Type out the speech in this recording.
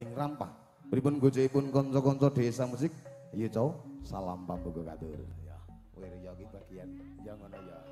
ing rampah. Pripun gojoipun kanca-kanca desa musik? Iya, Cau. Salam pambuka katur. Ya, wirya iki bagian ya ngono ya.